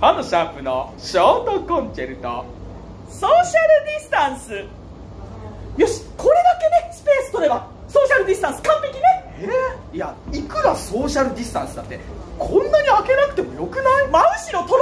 ハムシャープのショートコンチェルト。ソーシャルディスタンス。よしこれだけねスペース取ればソーシャルディスタンス完璧ね。えー、いやいくらソーシャルディスタンスだってこんなに開けなくてもよくない？真後ろ取